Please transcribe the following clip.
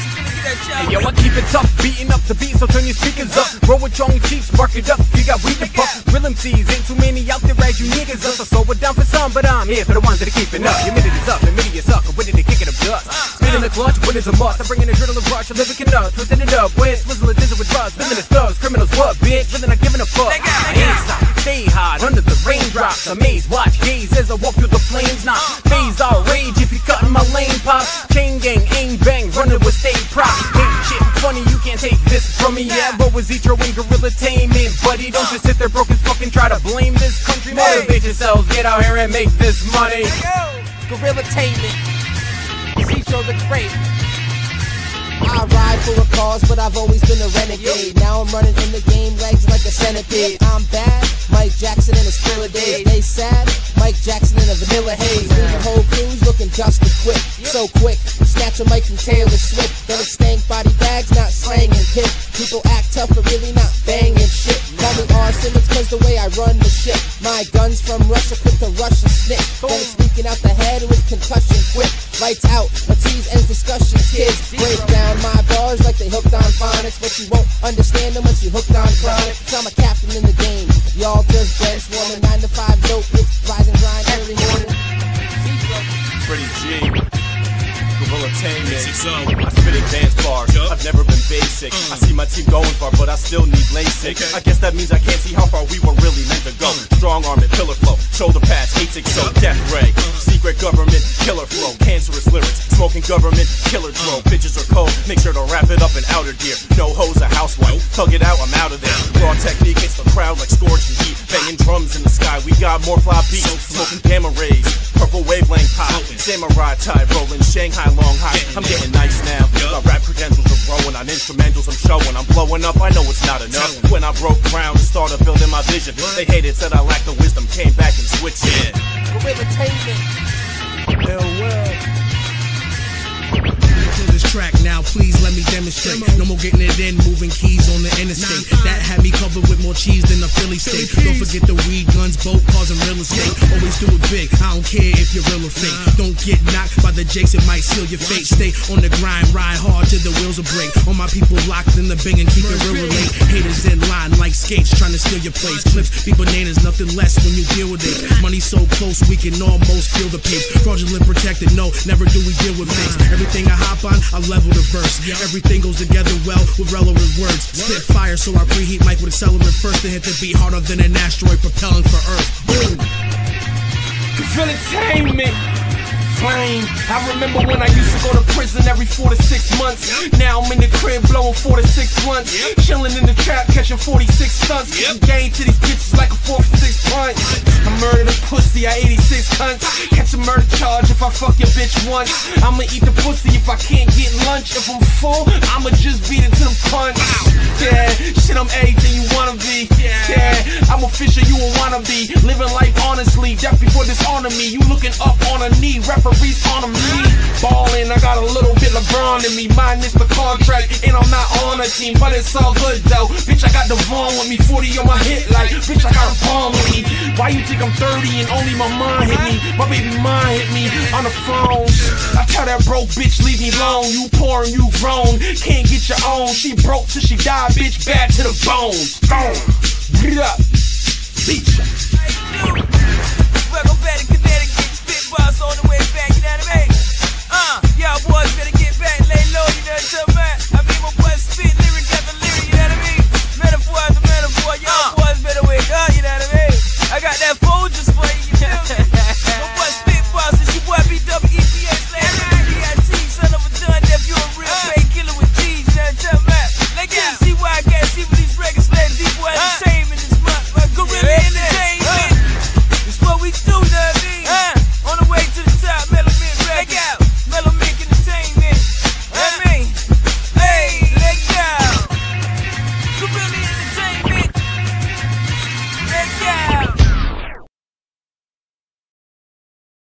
Hey, yo, I keep it tough, beating up the beat, so turn your speakers up. Roll with strong cheeks, spark it up. You got weed to puff. Real MCs, ain't too many out there as you niggas up. So slow it down for some, but I'm here for the ones that are keeping up. Your minute is up, and minute is up, and winning to kick it up dust. Spinning the clutch, winning's a must. I'm bringing adrenaline rush, I'm living up, twisting it up. When swizzle and dizzle with drugs, feeling the thugs, criminals, what, bitch? Really not giving a fuck. I ain't stop, stay hot under the raindrops. Amaze, watch, gaze as I walk through the flames. Not phase, all rage if you cut in my lane, pop. This from me. Yeah, but was Etro and Gorilla Tainment. Buddy, don't just sit there broke as fucking try to blame this country. Motivate yourselves, get out here and make this money. Gorilla Tainment. Zitro the Great. I ride for a cause, but I've always been a renegade. Now I'm running in the game, legs like a centipede. I'm bad, Mike Jackson in his thriller days. They sad, Mike Jackson in a vanilla haze. Leaving whole crews looking dusty quick, so quick. Snatch a mic from Taylor Swift. Tough, but really not banging shit. Call me R. Simmons, cause the way I run the ship. My guns from Russia, quick to rush and snip. Then it's speaking out the head with concussion quick. Lights out, my T's ends discussions, kids. Break down my bars like they hooked on phonics, but you won't understand them once you hooked on chronic. i I'm a captain in the game. Y'all just bench warming, nine to five dope hits, rise and grind early morning. Freddie G. Gorilla Tainment. I spit advanced bars. I've never been basic. I see my team going far, but I still need LASIK. I guess that means I can't see how far we were really meant to go. Hmm. Strong arm and pillar flow, shoulder pads, 860, death ray. Secret government, killer flow, cancerous lyrics, smoking government, killer drone. Hmm. Bitches are cold, make sure to wrap it up in outer gear. No hose, a housewife. Tug it out, I'm out of there. Hmm. Raw technique hits the crowd like scorching heat. Banging drums in the sky, we got more fly beats. Smoking gamma rays, purple wavelength pop. Samurai tie long high. I'm getting nice now. My rap credentials are growing. On instrumentals, I'm showing. I'm blowing up. I know it's not enough. When I broke ground and started building my vision, they hated, said I lacked the wisdom. Came back and switched it. Gorilla Tainment. Ill will. Track now please let me demonstrate. No more getting it in moving keys on the interstate. That had me covered with more cheese than a philly steak. don't forget the weed guns boat cars and real estate. Always do it big i don't care if you're real or fake. Don't get knocked by the jakes it might seal your fate. Stay on the grind ride hard till the wheels will break. All my people locked in the bing and keep it real late. haters in line skates trying to steal your place clips be bananas nothing less when you deal with it money so close we can almost feel the pace fraudulent protected no never do we deal with fakes everything i hop on I level the verse. Everything goes together well with relevant words. Spit fire, so I preheat mic with accelerant first to hit the beat harder than an asteroid propelling for Earth. Boom. Entertainment. Flame. I remember when I used to go to prison every four to six months. Now I'm in the crib blowing four to six months. Chilling in the trap, catching 46 stunts. Kicking game to these bitches like a 4-6 punch. I murdered a pussy, I 86 cunts. Catch a murder charge if I fuck your bitch once. I'ma eat the pussy if I can't get lunch. If I'm full, I'ma just beat it to them punch. Yeah, shit, I'm everything you wanna be. Yeah, I'm official, you a wannabe. Living life honestly, death before dishonor me. You looking up on a knee, referees on a me. Ballin', I got a little bit LeBron in me. Mine is the contract, and I'm not on a team, but it's all good though. Bitch, I I got the Vaughn with me, 40 on my hit like, bitch, I got a palm with me. Why you think I'm 30 and only my mind hit me? My baby mind hit me on the phone. I tell that broke bitch, leave me alone. You poor and you grown, can't get your own. She broke till she died, bitch, bad to the bone. Get up, beat